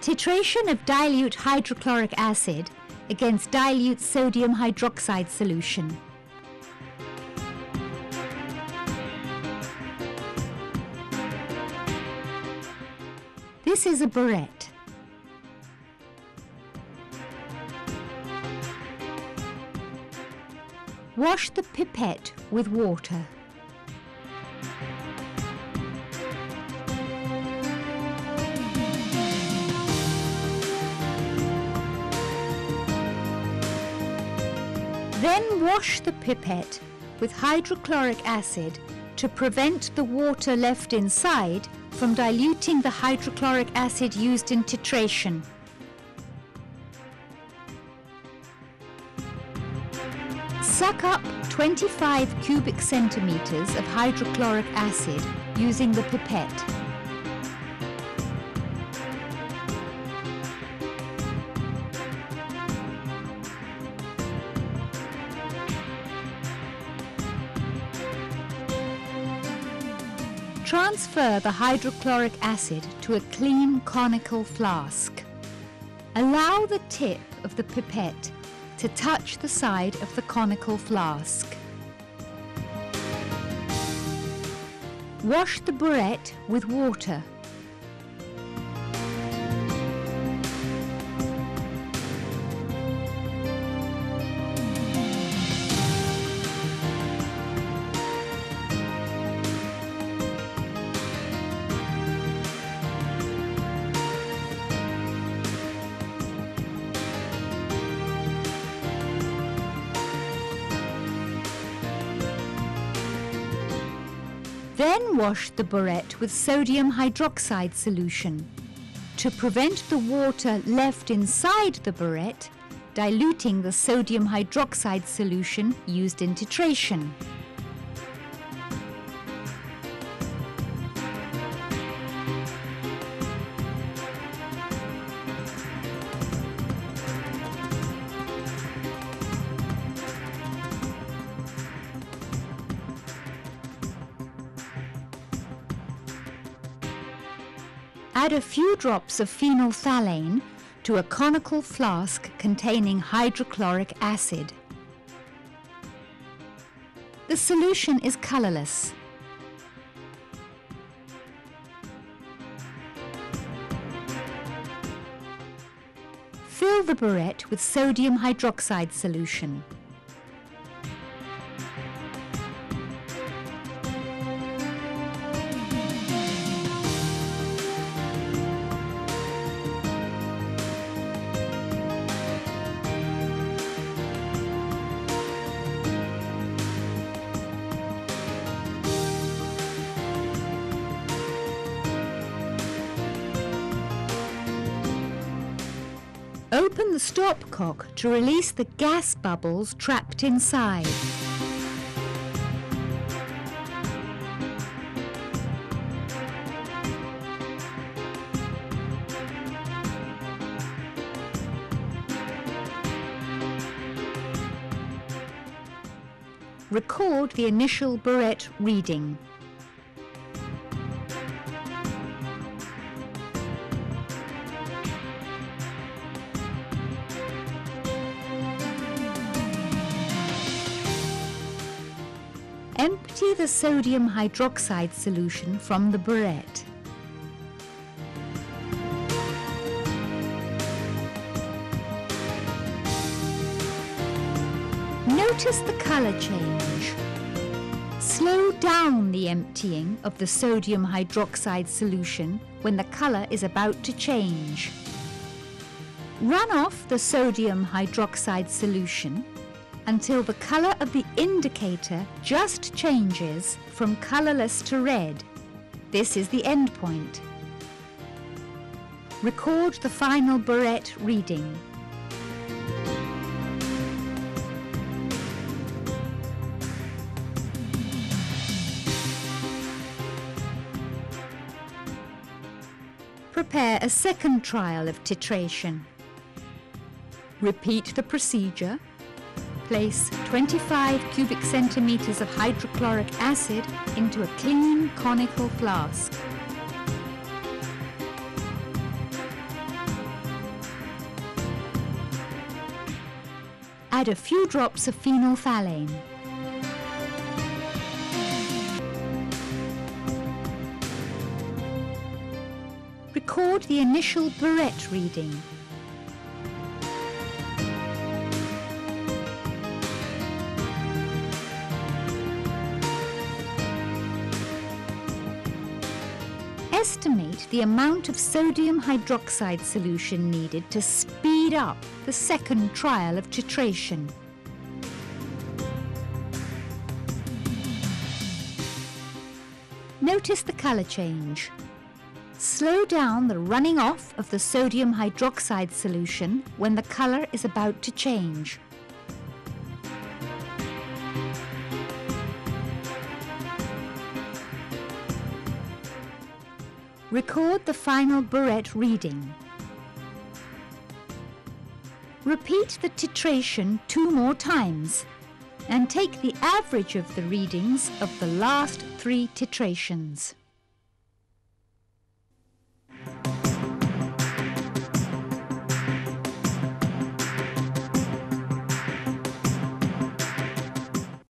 Titration of dilute hydrochloric acid against dilute sodium hydroxide solution. This is a burette. Wash the pipette with water. Then wash the pipette with hydrochloric acid to prevent the water left inside from diluting the hydrochloric acid used in titration. Suck up 25 cubic centimeters of hydrochloric acid using the pipette. Transfer the hydrochloric acid to a clean conical flask. Allow the tip of the pipette to touch the side of the conical flask. Wash the burette with water. Then wash the burette with sodium hydroxide solution to prevent the water left inside the burette diluting the sodium hydroxide solution used in titration. Add a few drops of phenolphthalein to a conical flask containing hydrochloric acid. The solution is colorless. Fill the burette with sodium hydroxide solution. Open the stopcock to release the gas bubbles trapped inside. Record the initial burette reading. Empty the sodium hydroxide solution from the burette. Notice the color change. Slow down the emptying of the sodium hydroxide solution when the color is about to change. Run off the sodium hydroxide solution until the color of the indicator just changes from colorless to red. This is the end point. Record the final burette reading. Prepare a second trial of titration. Repeat the procedure Place 25 cubic centimeters of hydrochloric acid into a clean conical flask. Add a few drops of phenolphthalein. Record the initial burette reading. Estimate the amount of sodium hydroxide solution needed to speed up the second trial of titration. Notice the colour change. Slow down the running off of the sodium hydroxide solution when the colour is about to change. Record the final burette reading. Repeat the titration two more times and take the average of the readings of the last three titrations.